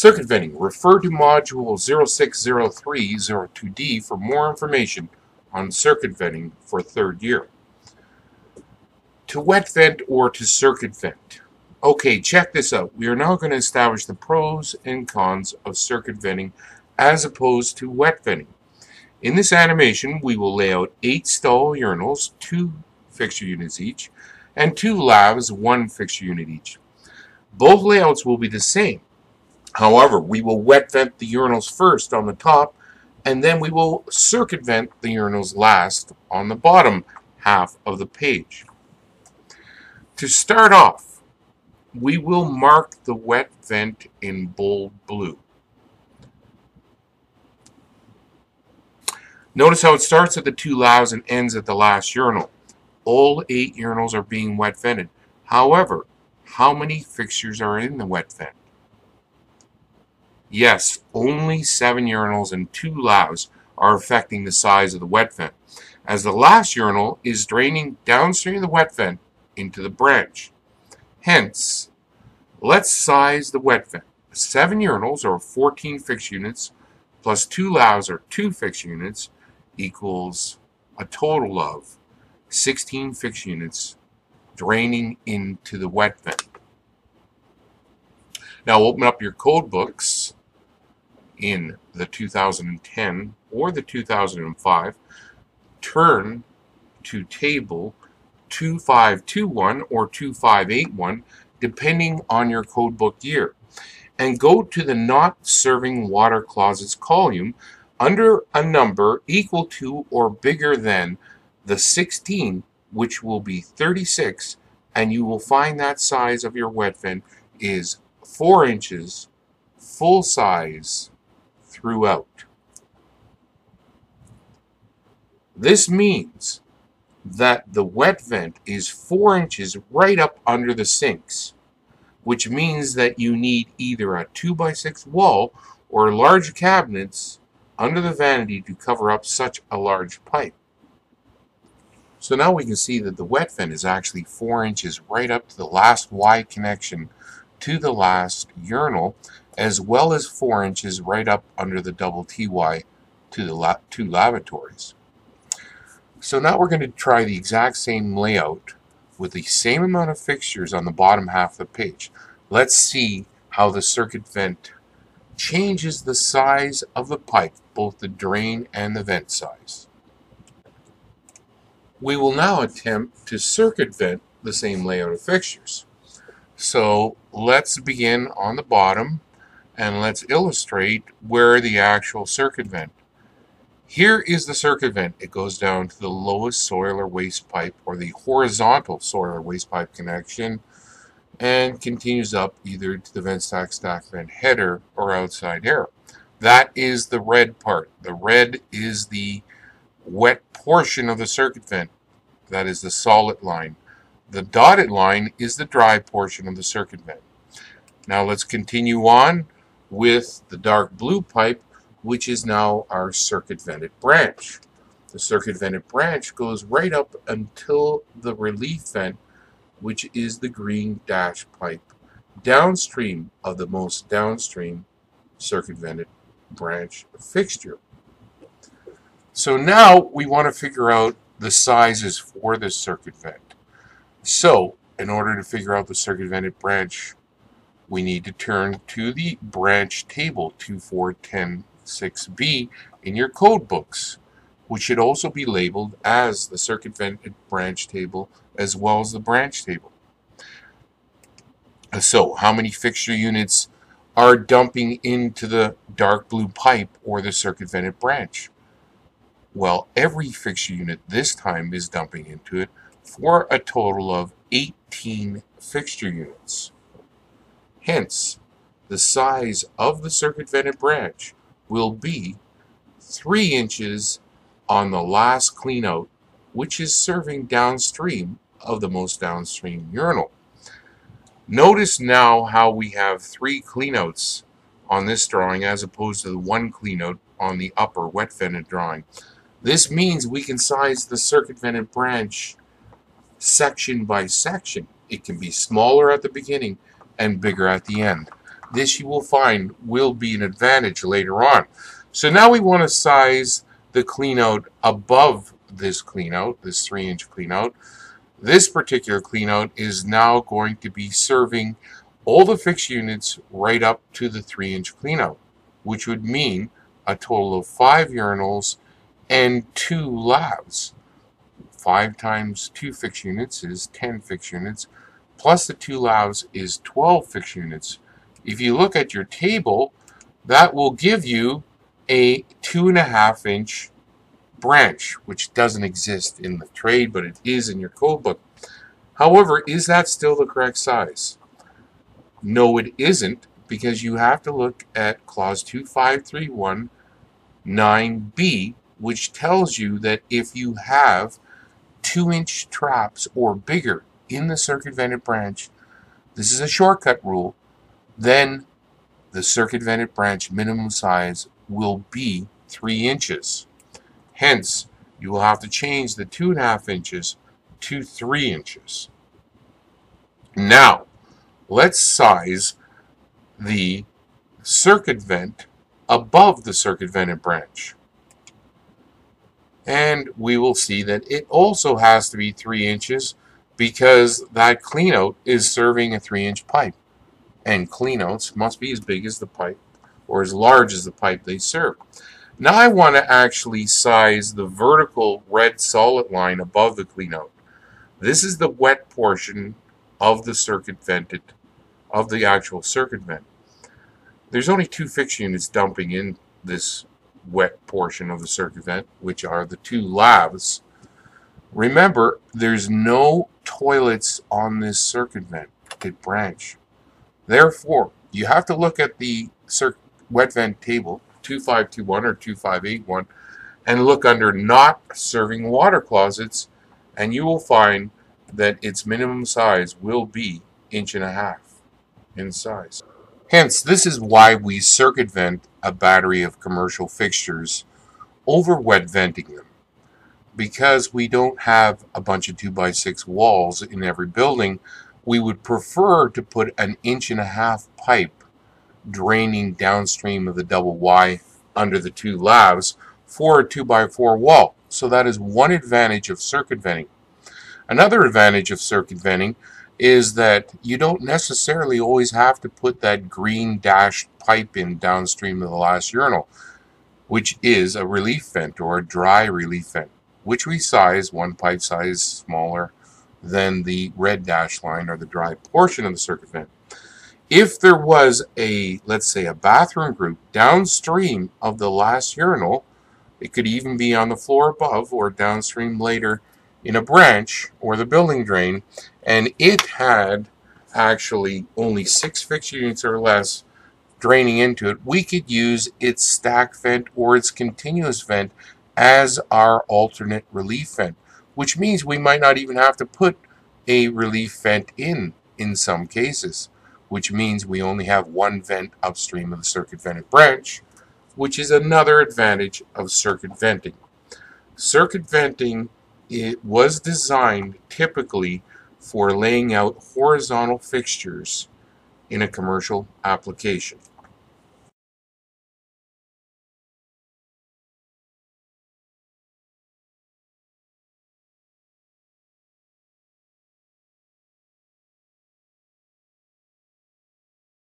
Circuit venting. Refer to Module 060302D for more information on circuit venting for third year. To wet vent or to circuit vent. Okay, check this out. We are now going to establish the pros and cons of circuit venting as opposed to wet venting. In this animation, we will lay out eight stall urinals, two fixture units each, and two lavs, one fixture unit each. Both layouts will be the same. However, we will wet vent the urinals first on the top, and then we will circuit vent the urinals last on the bottom half of the page. To start off, we will mark the wet vent in bold blue. Notice how it starts at the two lavs and ends at the last urinal. All eight urinals are being wet vented. However, how many fixtures are in the wet vent? Yes, only seven urinals and two lavs are affecting the size of the wet vent, as the last urinal is draining downstream of the wet vent into the branch. Hence, let's size the wet vent. Seven urinals, or 14 fixture units, plus two lavs, or two fixture units, equals a total of 16 fixture units draining into the wet vent. Now open up your code books in the 2010 or the 2005, turn to table 2521 or 2581 depending on your codebook year and go to the not serving water closets column under a number equal to or bigger than the 16 which will be 36 and you will find that size of your wet vent is 4 inches full size throughout. This means that the wet vent is 4 inches right up under the sinks, which means that you need either a 2x6 wall or large cabinets under the vanity to cover up such a large pipe. So now we can see that the wet vent is actually 4 inches right up to the last Y connection to the last urinal as well as 4 inches right up under the double TY to the la two lavatories. So now we're going to try the exact same layout with the same amount of fixtures on the bottom half of the page. Let's see how the circuit vent changes the size of the pipe, both the drain and the vent size. We will now attempt to circuit vent the same layout of fixtures. So let's begin on the bottom and let's illustrate where the actual circuit vent. Here is the circuit vent. It goes down to the lowest soil or waste pipe or the horizontal soil or waste pipe connection and continues up either to the vent stack stack vent header or outside air. That is the red part. The red is the wet portion of the circuit vent. That is the solid line. The dotted line is the dry portion of the circuit vent. Now let's continue on with the dark blue pipe, which is now our circuit vented branch. The circuit vented branch goes right up until the relief vent, which is the green dash pipe, downstream of the most downstream circuit vented branch fixture. So now we want to figure out the sizes for this circuit vent. So in order to figure out the circuit vented branch we need to turn to the branch table 24106B in your code books, which should also be labeled as the circuit vented branch table as well as the branch table. So, how many fixture units are dumping into the dark blue pipe or the circuit vented branch? Well, every fixture unit this time is dumping into it for a total of 18 fixture units. Hence, the size of the circuit vented branch will be 3 inches on the last cleanout, which is serving downstream of the most downstream urinal. Notice now how we have three cleanouts on this drawing as opposed to the one cleanout on the upper wet vented drawing. This means we can size the circuit vented branch section by section. It can be smaller at the beginning and bigger at the end. this you will find will be an advantage later on. So now we want to size the cleanout above this cleanout, this 3 inch cleanout. This particular cleanout is now going to be serving all the fixture units right up to the 3 inch cleanout, which would mean a total of 5 urinals and 2 lavs. 5 times 2 fixture units is 10 fixture units, plus the 2 lavs is 12 fixture units. If you look at your table, that will give you a 2.5 inch branch, which doesn't exist in the trade, but it is in your code book. However, is that still the correct size? No, it isn't, because you have to look at clause 2531 9b, which tells you that if you have 2 inch traps or bigger in the circuit vented branch, this is a shortcut rule, then the circuit vented branch minimum size will be 3 inches. Hence, you will have to change the 2.5 inches to 3 inches. Now, let's size the circuit vent above the circuit vented branch. And we will see that it also has to be 3 inches because that cleanout is serving a 3 inch pipe. And cleanouts must be as big as the pipe or as large as the pipe they serve. Now I want to actually size the vertical red solid line above the cleanout. This is the wet portion of the circuit vented, of the actual circuit vent. There's only two fixture units dumping in this wet portion of the circuit vent, which are the two lavs. Remember, there's no toilets on this circuit vent branch. Therefore, you have to look at the wet vent table 2521 or 2581 and look under not serving water closets and you will find that its minimum size will be inch and a half in size. Hence, this is why we circuit vent a battery of commercial fixtures over wet venting them. Because we don't have a bunch of 2x6 walls in every building, we would prefer to put an inch and a half pipe draining downstream of the double Y under the two lavs for a 2x4 wall. So that is one advantage of circuit venting. Another advantage of circuit venting is that you don't necessarily always have to put that green dashed pipe in downstream of the last urinal, which is a relief vent or a dry relief vent, which we size one pipe size smaller than the red dash line or the dry portion of the circuit vent. If there was a, let's say, a bathroom group downstream of the last urinal, it could even be on the floor above or downstream later in a branch or the building drain, and it had actually only six fixture units or less draining into it, we could use its stack vent or its continuous vent as our alternate relief vent, which means we might not even have to put a relief vent in in some cases which means we only have one vent upstream of the circuit vented branch, which is another advantage of circuit venting. Circuit venting it was designed typically for laying out horizontal fixtures in a commercial application.